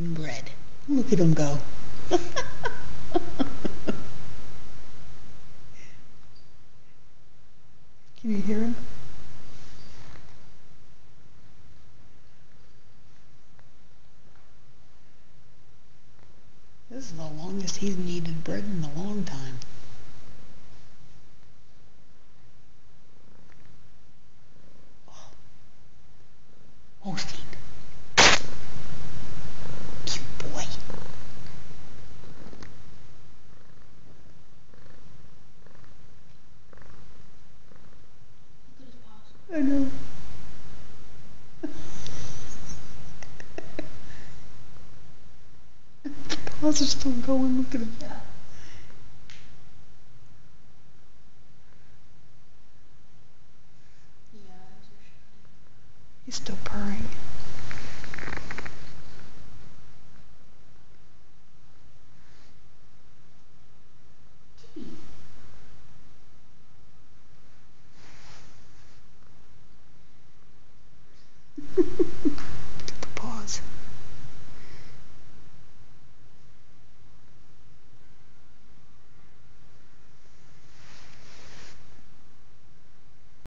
Look at him go. Can you hear him? This is the longest he's kneaded bread in a long time. Oh, Holstein. Cute boy. Look at his paws. I know. Paws are still going. Look at him. Yeah. Yeah, eyes are shiny. He's still purring. Look at the paws.